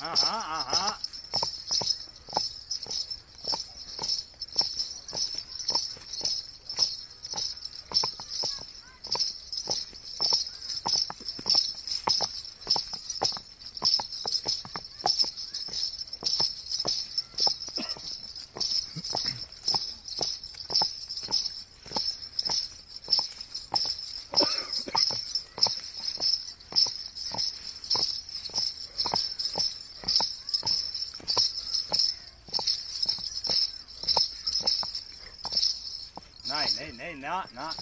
啊啊啊！Uh. nay, nay, not, not.